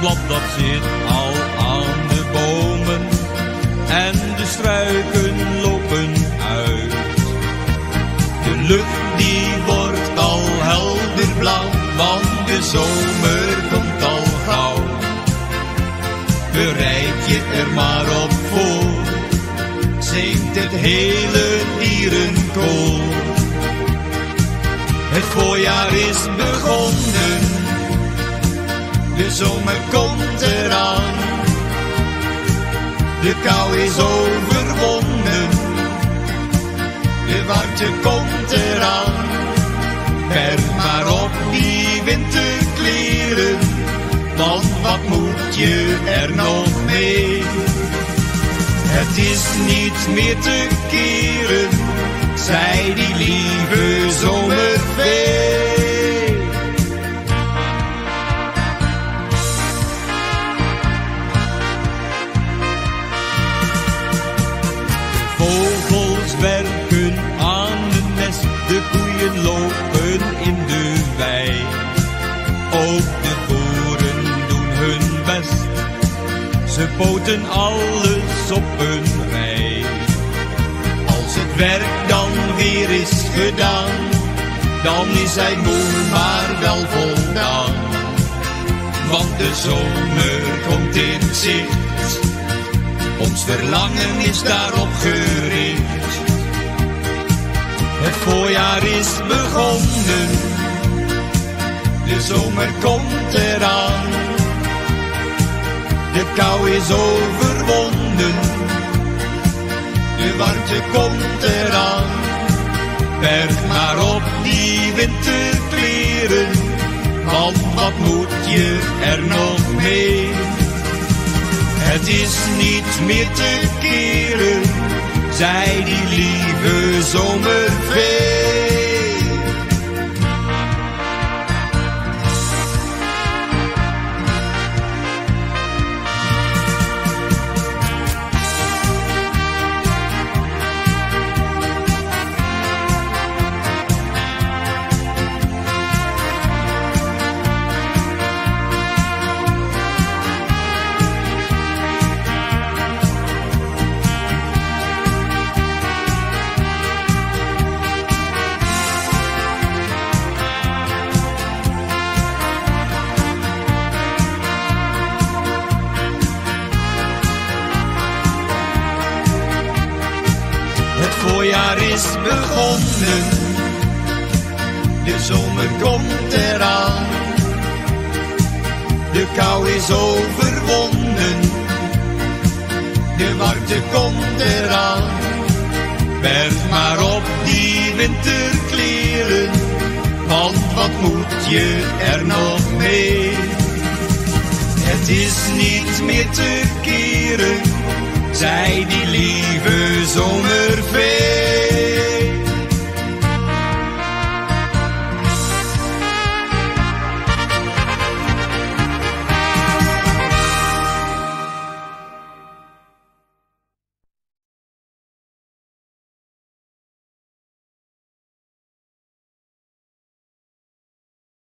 blad dat zit al aan de bomen en de struiken lopen uit. De lucht die wordt al helder blauw, want de zomer komt al gauw. Bereid je er maar op voor, zingt het hele dierenkoor. Het voorjaar is begonnen, zomer komt eraan. De kou is overwonnen, de warmte komt eraan. Berg maar op die winterkleren, want wat moet je er nog mee? Het is niet meer te keren, zij die lieve zomervee. Ook de boeren doen hun best, ze poten alles op hun rij. Als het werk dan weer is gedaan, dan is hij moe maar wel voldaan. Want de zomer komt in zicht, ons verlangen is daarop gericht. Het voorjaar is begonnen, de zomer komt eraan. De kou is overwonnen, de warmte komt eraan. Berg maar op die winterkleren, want wat moet je er nog mee? Het is niet meer te keren, zij die lieve zomervee. Voorjaar is begonnen, de zomer komt eraan. De kou is overwonnen, de warmte komt eraan. Berg maar op die winterkleren, want wat moet je er nog mee? Het is niet meer te keren, zij die lieve.